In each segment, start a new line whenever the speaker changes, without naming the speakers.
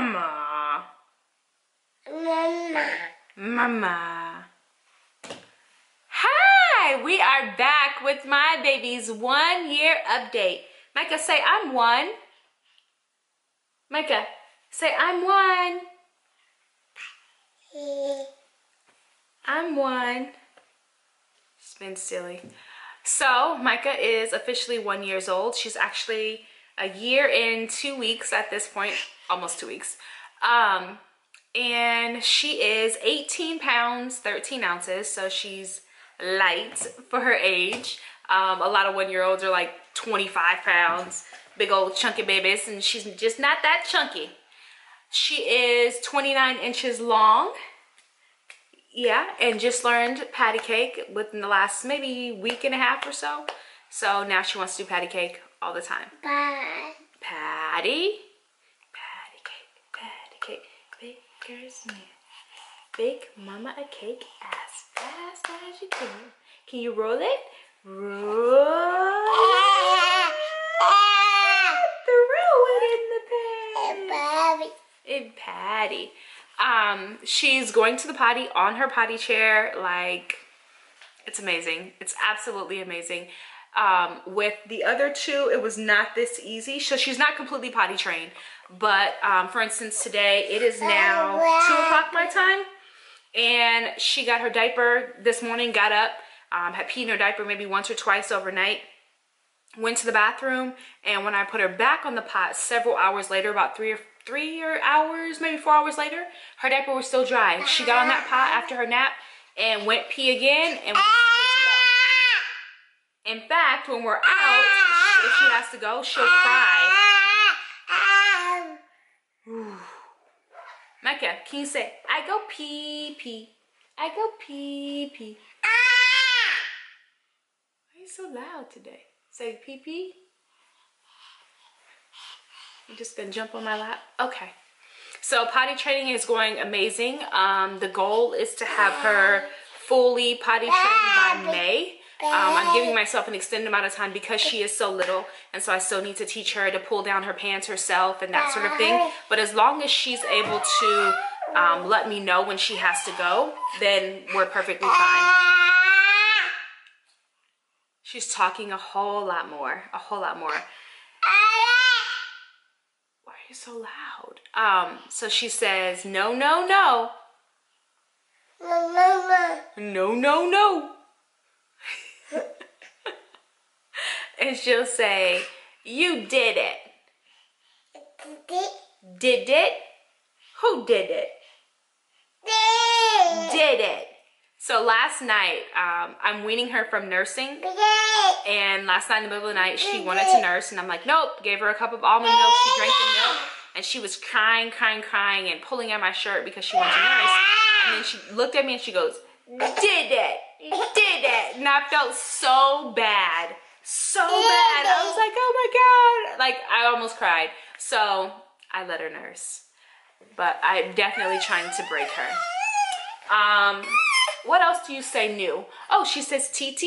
Mama.
Mama.
Mama. Hi, we are back with my baby's one year update. Micah, say I'm one. Micah, say I'm one. I'm one. She's been silly. So Micah is officially one years old. She's actually a year in two weeks at this point, almost two weeks. Um, and she is 18 pounds, 13 ounces. So she's light for her age. Um, a lot of one-year-olds are like 25 pounds, big old chunky babies, and she's just not that chunky. She is 29 inches long. Yeah, and just learned patty cake within the last maybe week and a half or so. So now she wants to do patty cake all the time.
Bye.
Patty, cake, baker's man. Bake mama a cake as fast as you can. Can you roll it? Roll Throw it in the pan.
Bye.
And Patty. Um, she's going to the potty on her potty chair. Like, it's amazing. It's absolutely amazing. Um, with the other two, it was not this easy. So she's not completely potty trained. But um, for instance, today it is now two o'clock my time, and she got her diaper this morning. Got up, um, had peed in her diaper maybe once or twice overnight. Went to the bathroom, and when I put her back on the pot several hours later, about three or three or hours, maybe four hours later, her diaper was still dry. She got on that pot after her nap and went pee again, and was good to go. In fact, when we're out, if she has to go, she'll cry. Micah, can you say, I go pee pee. I go pee pee. Why are you so loud today? Say pee pee. You just gonna jump on my lap? Okay. So potty training is going amazing. Um, the goal is to have her fully potty trained by May. Um, I'm giving myself an extended amount of time because she is so little, and so I still need to teach her to pull down her pants herself and that sort of thing. But as long as she's able to um, let me know when she has to go, then we're perfectly fine. She's talking a whole lot more, a whole lot more. Why are you so loud? Um, so she says, no, no, no,
no
no, no, no. And she'll say, you did it. Did it? Who did it? Did it. So last night, um, I'm weaning her from nursing. And last night in the middle of the night, she wanted to nurse. And I'm like, nope. Gave her a cup of almond milk. She drank the milk. And she was crying, crying, crying, and pulling at my shirt because she wanted to nurse. And then she looked at me and she goes, did it. Did it. And I felt so bad. So bad. I was like, oh my God. Like, I almost cried. So I let her nurse. But I'm definitely trying to break her. Um, what else do you say new? Oh, she says TT.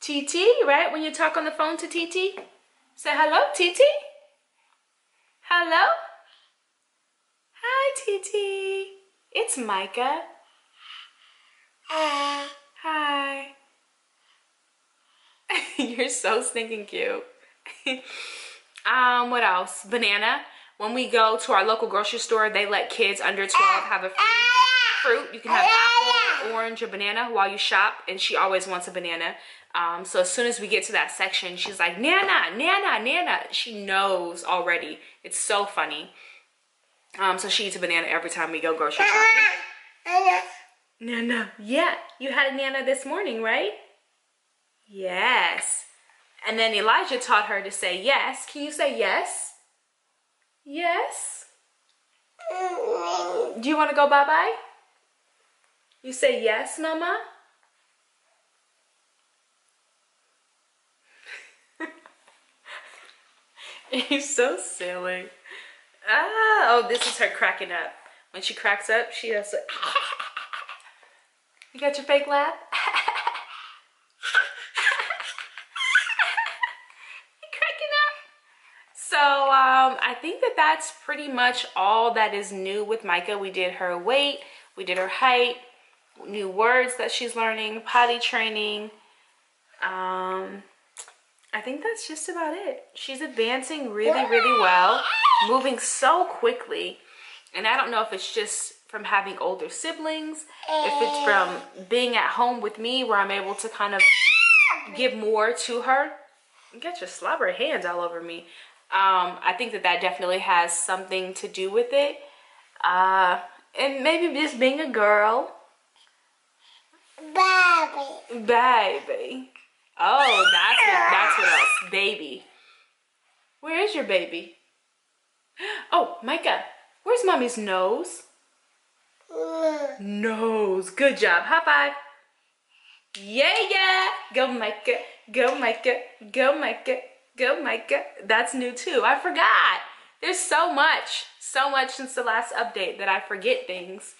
TT, right? When you talk on the phone to TT, say hello, TT. Hello. Hi, TT. It's Micah. Hi. You're so stinking cute. um, what else? Banana. When we go to our local grocery store, they let kids under 12 have a free fruit. You can have apple, orange, or banana while you shop, and she always wants a banana. Um, so as soon as we get to that section, she's like, Nana, Nana, Nana. She knows already. It's so funny. Um, so she eats a banana every time we go grocery shopping. Nana. Yeah, you had a Nana this morning, right? Yes. And then Elijah taught her to say yes. Can you say yes? Yes. Do you want to go bye-bye? You say yes, Mama? You're so silly. Ah, oh, this is her cracking up. When she cracks up, she does like, You got your fake laugh? You're cracking up. So um, I think that that's pretty much all that is new with Micah. We did her weight, we did her height, new words that she's learning, potty training. Um, I think that's just about it. She's advancing really, really well, moving so quickly. And I don't know if it's just from having older siblings, if it's from being at home with me where I'm able to kind of give more to her. Get your slobber hands all over me. Um, I think that that definitely has something to do with it. Uh, and maybe just being a girl.
Baby.
Baby. Oh, that's what, that's what else. Baby. Where is your baby? Oh, Micah, where's mommy's nose? Nose. Good job. High five. Yeah, yeah. Go, Micah. Go, Micah. Go, Micah. Go, Micah. That's new too. I forgot. There's so much, so much since the last update that I forget things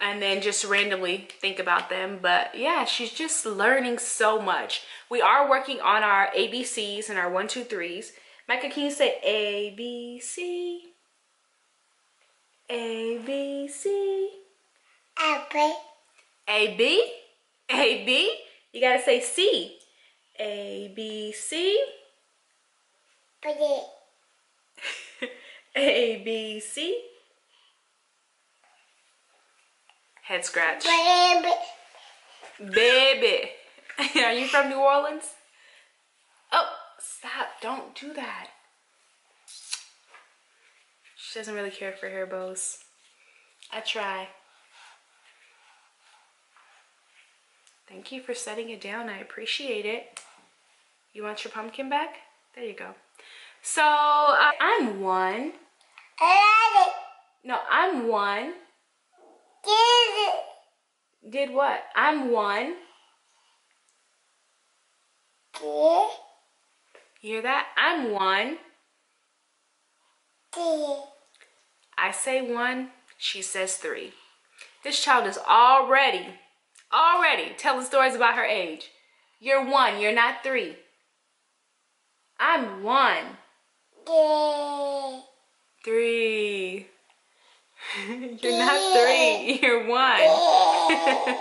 and then just randomly think about them. But yeah, she's just learning so much. We are working on our ABCs and our one, two, threes. Micah, can you say A, B, C? A, B, C.
Apple.
A, B? A, B? You gotta say C. A, B, C. A, B, C. Head scratch.
Baby.
Baby. Are you from New Orleans? Oh, stop. Don't do that. She doesn't really care for hair bows. I try. Thank you for setting it down. I appreciate it. You want your pumpkin back? There you go. So, uh, I'm one. No, I'm one.
it.
Did what? I'm one. You hear that? I'm one. I say one, she says three. This child is already, already telling stories about her age. You're one, you're not three. I'm one, three. you're not three, you're one.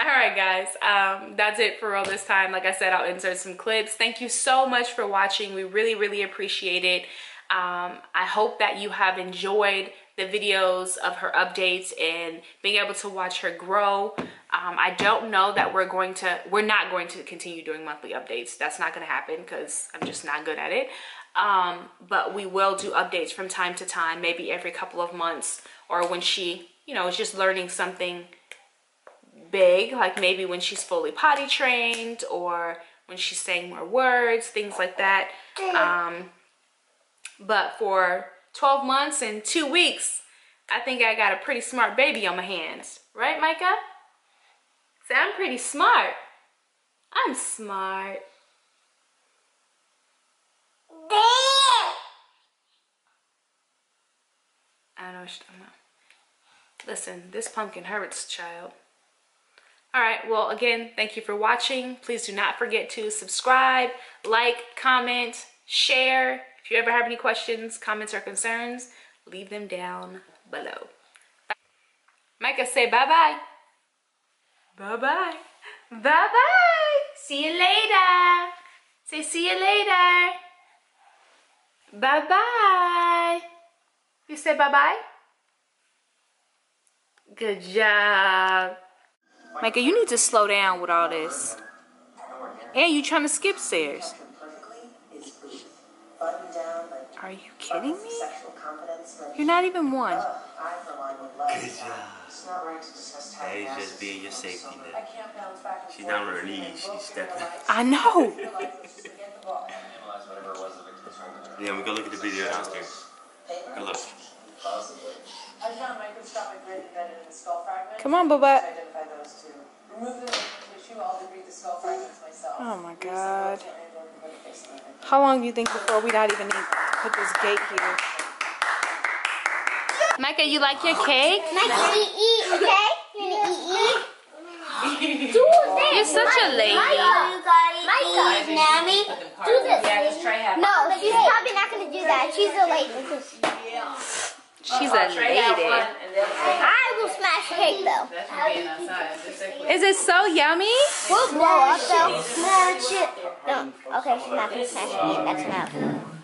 All right, guys, um, that's it for real this time. Like I said, I'll insert some clips. Thank you so much for watching. We really, really appreciate it. Um, I hope that you have enjoyed the videos of her updates and being able to watch her grow. Um, I don't know that we're going to, we're not going to continue doing monthly updates. That's not going to happen because I'm just not good at it. Um, but we will do updates from time to time, maybe every couple of months or when she, you know, is just learning something big, like maybe when she's fully potty trained or when she's saying more words, things like that. Um, but for 12 months and two weeks, I think I got a pretty smart baby on my hands. Right, Micah? Say, I'm pretty smart. I'm smart. I don't know talking about. Listen, this pumpkin hurts, child. All right, well, again, thank you for watching. Please do not forget to subscribe, like, comment, share. If you ever have any questions, comments, or concerns, leave them down below. Micah, say bye-bye. Bye-bye. Bye-bye. See you later. Say see you later. Bye-bye. You say bye-bye? Good job. Micah, you need to slow down with all this. And you trying to skip stairs. Are you kidding me? You're not even one.
Good job. That is just being your safety net. She's down on her knees. She's stepping.
I know.
Yeah, we go look at the video downstairs. Go look.
I found a microscopic grid embedded in the skull fragment.
Come on, Bubba.
To identify those two. Remove the tissue, I'll debride the skull fragments myself.
Oh my God.
And or put a face on it.
How long do you think before we not even need to put this gate here? Micah, you like your cake?
Mike, you eat, okay? You eat, eat?
Do this.
You're such a lady.
Micah, Micah, Mammy, do this.
Yeah, because Trey had.
No, she's probably not gonna do that. She's a lady.
She's a lady.
one, and then
I will smash cake though.
that's from being outside. Just like
Is it so yummy?
We'll blow up though. Smash it. No, okay, she's not gonna smash it. That's enough.